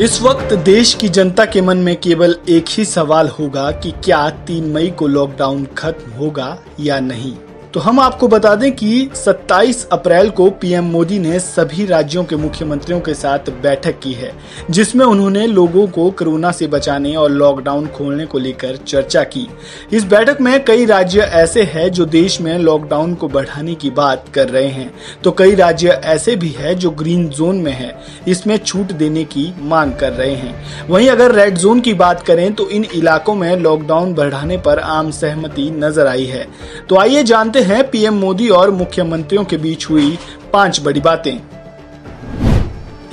इस वक्त देश की जनता के मन में केवल एक ही सवाल होगा कि क्या तीन मई को लॉकडाउन खत्म होगा या नहीं? तो हम आपको बता दें कि 27 अप्रैल को पीएम मोदी ने सभी राज्यों के मुख्यमंत्रियों के साथ बैठक की है, जिसमें उन्होंने लोगों को कोरोना से बचाने और लॉकडाउन खोलने को लेकर चर्चा की। इस बैठक में कई राज्य ऐसे हैं जो देश में लॉकडाउन को बढ़ाने की बात कर रहे हैं। तो कई राज्य ऐसे भी है जो ग्रीन जोन में है, इसमें छूट देने की मांग कर रहे हैं। वहीं अगर रेड जोन की बात करें तो इन इलाकों में लॉकडाउन बढ़ाने पर आम सहमति नज़र आई है। तो आइए जानते जानते हैं, पीएम मोदी और मुख्यमंत्रियों के बीच हुई पाँच बड़ी बातें।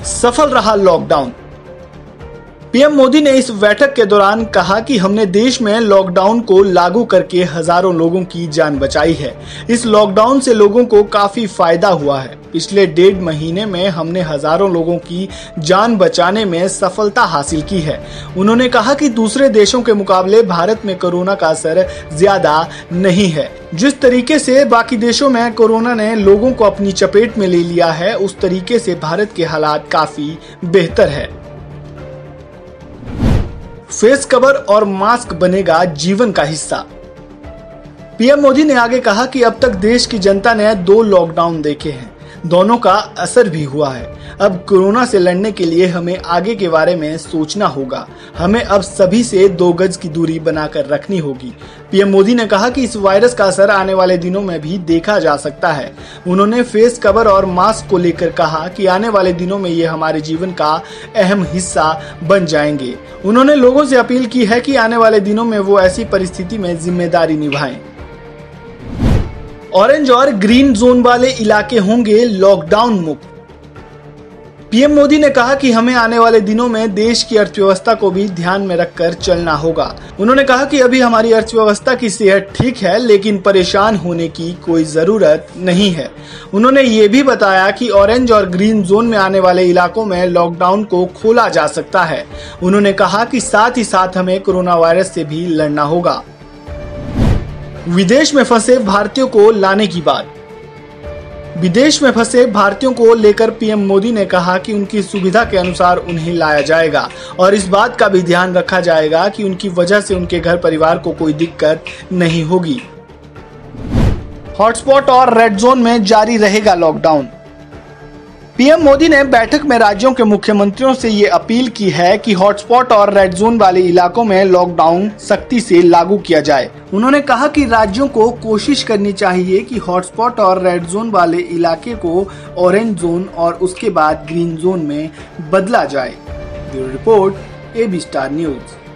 सफल रहा लॉकडाउन पीएम मोदी ने इस बैठक के दौरान कहा कि हमने देश में लॉकडाउन को लागू करके हज़ारों लोगों की जान बचाई है। इस लॉकडाउन से लोगों को काफ़ी फ़ायदा हुआ है। पिछले डेढ़ महीने में हमने हज़ारों लोगों की जान बचाने में सफलता हासिल की है। उन्होंने कहा कि दूसरे देशों के मुकाबले भारत में कोरोना का असर ज़्यादा नहीं है। जिस तरीके से बाकी देशों में कोरोना ने लोगों को अपनी चपेट में ले लिया है, उस तरीके से भारत के हालात काफ़ी बेहतर है। फेस कवर और मास्क बनेगा जीवन का हिस्सा। पीएम मोदी ने आगे कहा कि अब तक देश की जनता ने दो लॉकडाउन देखे हैं। दोनों का असर भी हुआ है। अब कोरोना से लड़ने के लिए हमें आगे के बारे में सोचना होगा। हमें अब सभी से दो गज की दूरी बनाकर रखनी होगी। पीएम मोदी ने कहा कि इस वायरस का असर आने वाले दिनों में भी देखा जा सकता है। उन्होंने फेस कवर और मास्क को लेकर कहा कि आने वाले दिनों में ये हमारे जीवन का अहम हिस्सा बन जाएँगे। उन्होंने लोगों से अपील की है कि आने वाले दिनों में वो ऐसी परिस्थिति में ज़िम्मेदारी निभाएँ। ऑरेंज और ग्रीन जोन वाले इलाके होंगे लॉकडाउन मुक्त। पीएम मोदी ने कहा कि हमें आने वाले दिनों में देश की अर्थव्यवस्था को भी ध्यान में रखकर चलना होगा। उन्होंने कहा कि अभी हमारी अर्थव्यवस्था की सेहत ठीक है, लेकिन परेशान होने की कोई ज़रूरत नहीं है। उन्होंने ये भी बताया कि ऑरेंज और ग्रीन जोन में आने वाले इलाकों में लॉकडाउन को खोला जा सकता है। उन्होंने कहा कि साथ ही साथ हमें कोरोना वायरस से भी लड़ना होगा। विदेश में फंसे भारतीयों को लाने की बात। विदेश में फंसे भारतीयों को लेकर पीएम मोदी ने कहा कि उनकी सुविधा के अनुसार उन्हें लाया जाएगा और इस बात का भी ध्यान रखा जाएगा कि उनकी वजह से उनके घर परिवार को कोई दिक्कत नहीं होगी। हॉटस्पॉट और रेड जोन में जारी रहेगा लॉकडाउन। पीएम मोदी ने बैठक में राज्यों के मुख्यमंत्रियों से ये अपील की है कि हॉटस्पॉट और रेड जोन वाले इलाकों में लॉकडाउन सख्ती से लागू किया जाए। उन्होंने कहा कि राज्यों को कोशिश करनी चाहिए कि हॉटस्पॉट और रेड जोन वाले इलाके को ऑरेंज जोन और उसके बाद ग्रीन जोन में बदला जाए। Bureau report, AB Star News.